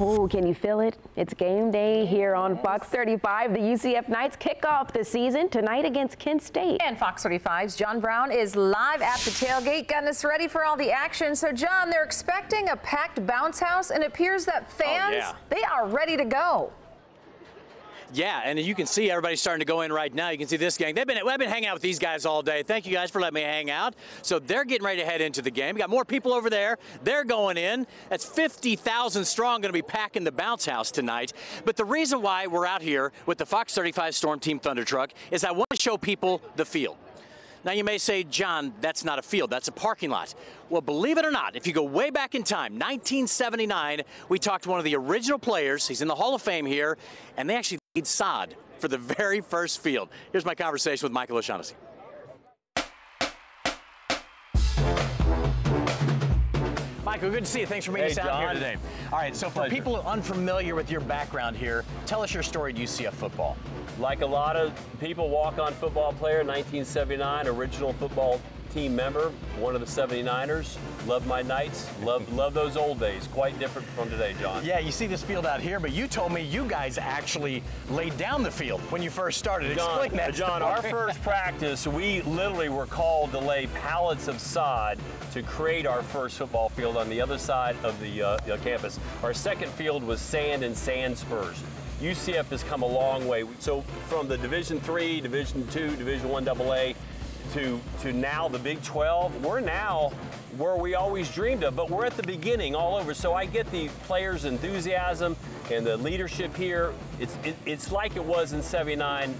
Oh, can you feel it? It's game day here on Fox 35. The UCF Knights kick off the season tonight against Kent State. And Fox 35's John Brown is live at the tailgate, getting us ready for all the action. So, John, they're expecting a packed bounce house, and it appears that oh, fans, oh, yeah. they are ready to go. Yeah, and you can see everybody starting to go in right now. You can see this gang. They've been I've been hanging out with these guys all day. Thank you guys for letting me hang out. So they're getting ready to head into the game. We got more people over there. They're going in. That's 50,000 strong going to be packing the bounce house tonight. But the reason why we're out here with the Fox 35 Storm Team Thunder Truck is I want to show people the field. Now you may say, John, that's not a field, that's a parking lot. Well, believe it or not, if you go way back in time, 1979, we talked to one of the original players. He's in the Hall of Fame here, and they actually sod for the very first field. Here's my conversation with Michael O'Shaughnessy. Michael, good to see you. Thanks for meeting hey, us out John. here today. All right, so for people unfamiliar with your background here, tell us your story at UCF football. Like a lot of people, walk-on football player, 1979, original football team member, one of the 79ers. Love my Knights. Love love those old days. Quite different from today, John. Yeah, you see this field out here, but you told me you guys actually laid down the field when you first started. John, Explain that. John, story. our first practice, we literally were called to lay pallets of sod to create our first football field on the other side of the uh, campus. Our second field was sand and sand spurs. UCF has come a long way. So from the Division Three, Division Two, Division One AA to to now the Big 12, we're now where we always dreamed of, but we're at the beginning all over. So I get the players' enthusiasm and the leadership here. It's it, it's like it was in '79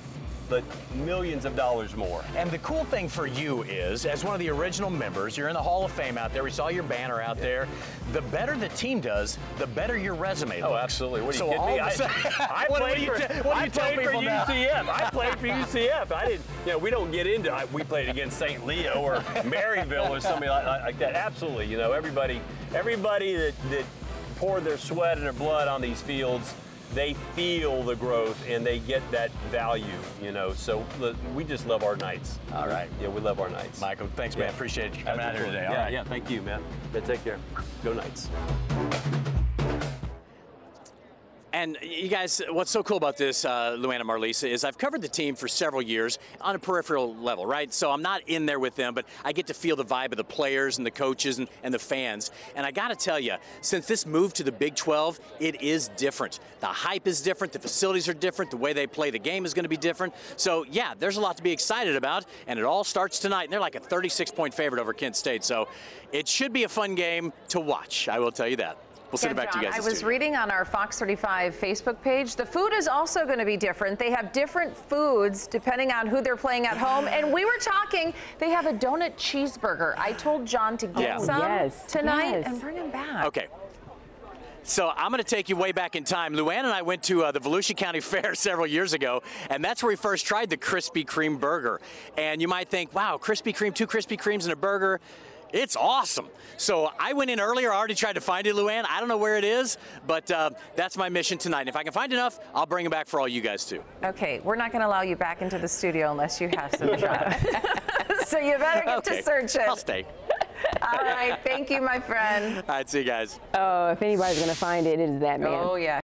but millions of dollars more. And the cool thing for you is, as one of the original members, you're in the Hall of Fame out there. We saw your banner out yeah. there. The better the team does, the better your resume oh, looks. Oh, absolutely. What are so you kidding me? I, I played for, for, I played for UCF. I played for UCF. I didn't, you know, we don't get into, I, we played against St. Leo or Maryville or somebody like, like that. Absolutely. You know, everybody, everybody that, that poured their sweat and their blood on these fields they feel the growth and they get that value, you know. So we just love our Knights. All right. Yeah, we love our Knights. Michael, thanks, man. Yeah. Appreciate you coming out here today. yeah, All right. yeah, thank you, man. Yeah, take care. Go Knights. And you guys, what's so cool about this, uh, Luana Marlisa, is I've covered the team for several years on a peripheral level, right? So I'm not in there with them, but I get to feel the vibe of the players and the coaches and, and the fans. And I got to tell you, since this move to the Big 12, it is different. The hype is different, the facilities are different, the way they play the game is going to be different. So yeah, there's a lot to be excited about, and it all starts tonight. And they're like a 36-point favorite over Kent State, so it should be a fun game to watch. I will tell you that. We'll send yeah, it back John, to you guys. I was studio. reading on our Fox 35 Facebook page, the food is also going to be different. They have different foods depending on who they're playing at home. And we were talking, they have a donut cheeseburger. I told John to get yeah. some yes, tonight yes. and bring them back. Okay. So I'm going to take you way back in time. Luann and I went to uh, the Volusia County Fair several years ago, and that's where we first tried the Krispy Kreme burger. And you might think, wow, Krispy Kreme, two Krispy Kremes and a burger. It's awesome. So I went in earlier. I already tried to find it, Luann. I don't know where it is, but uh, that's my mission tonight. If I can find enough, I'll bring it back for all you guys too. Okay, we're not going to allow you back into the studio unless you have some, John. so you better get okay. to search it. I'll stay. All right, thank you, my friend. All right, see you guys. Oh, if anybody's going to find it, it is that man. Oh, yeah.